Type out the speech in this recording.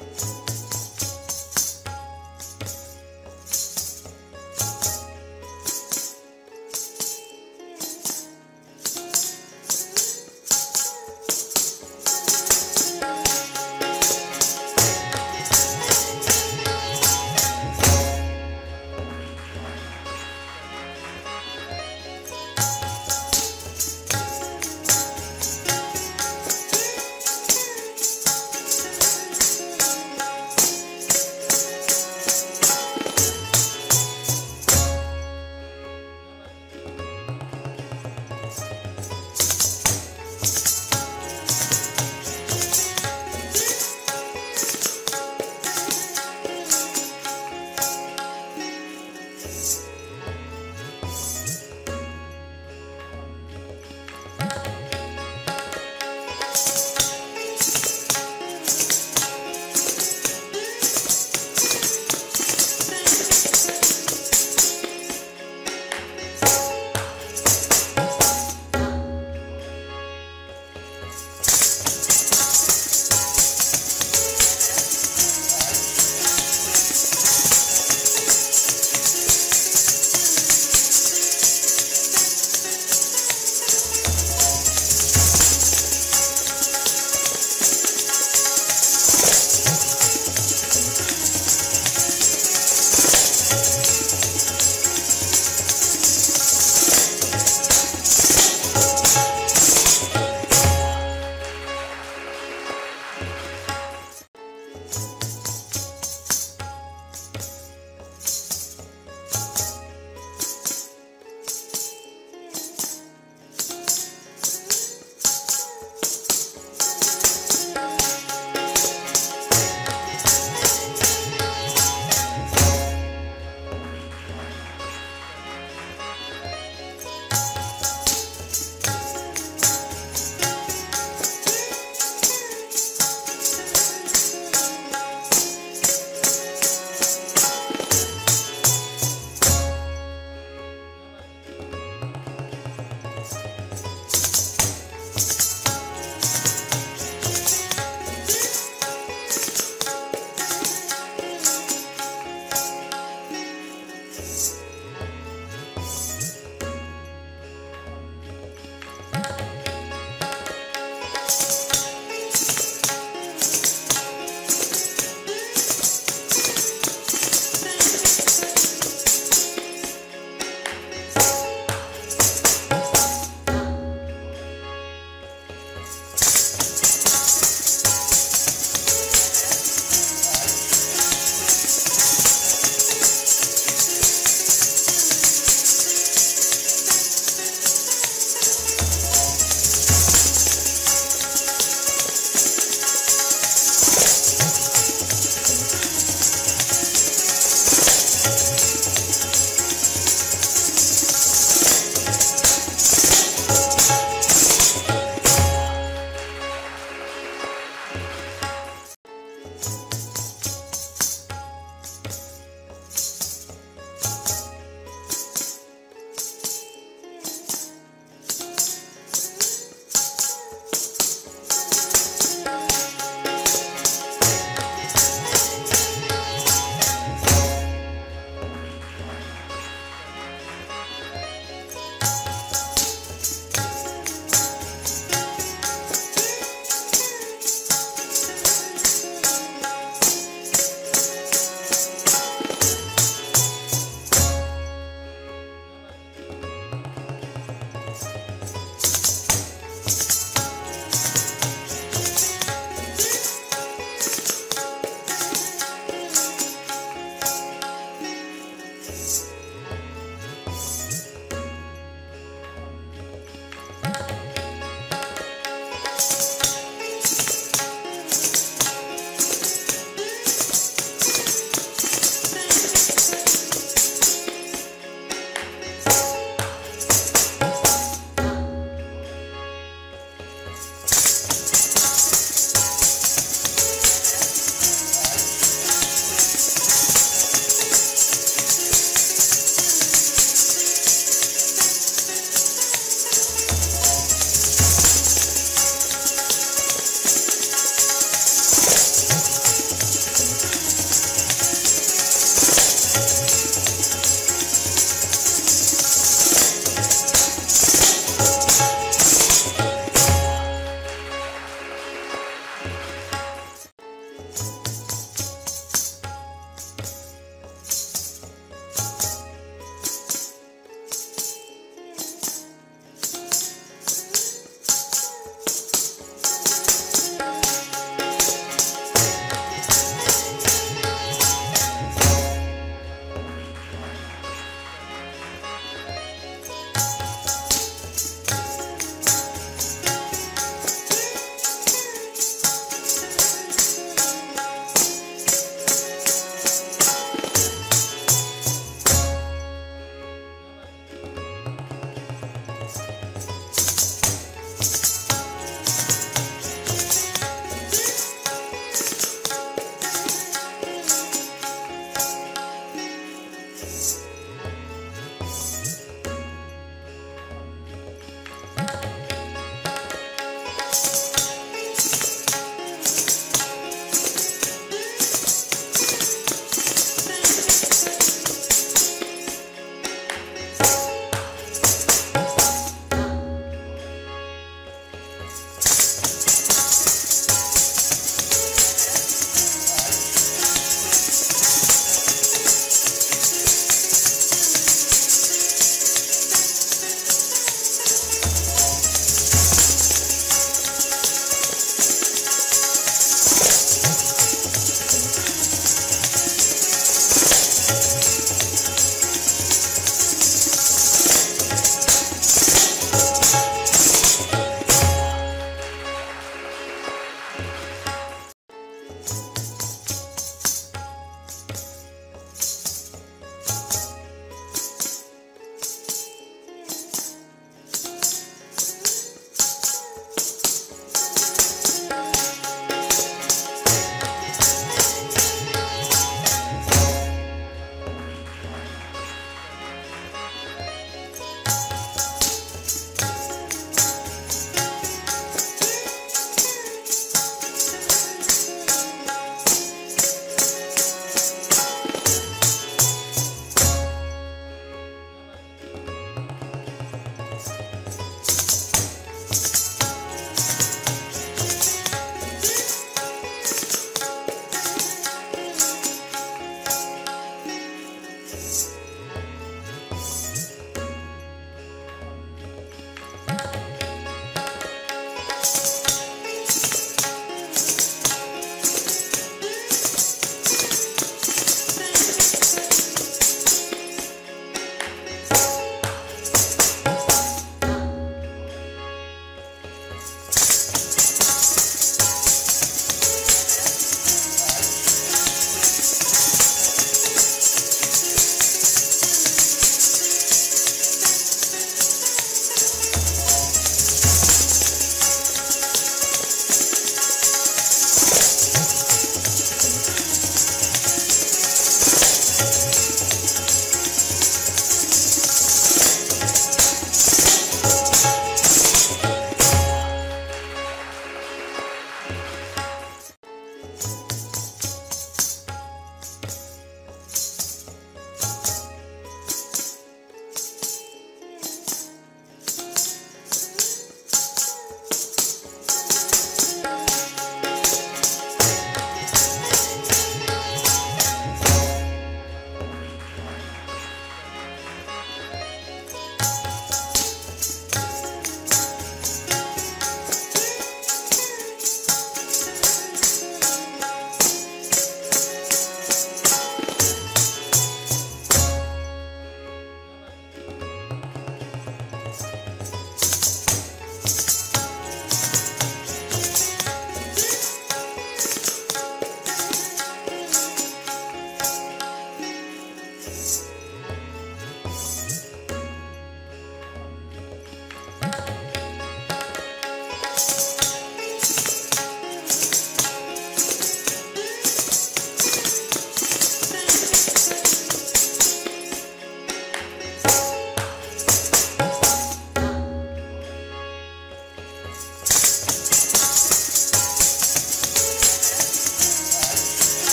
you